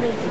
ไม่ถึ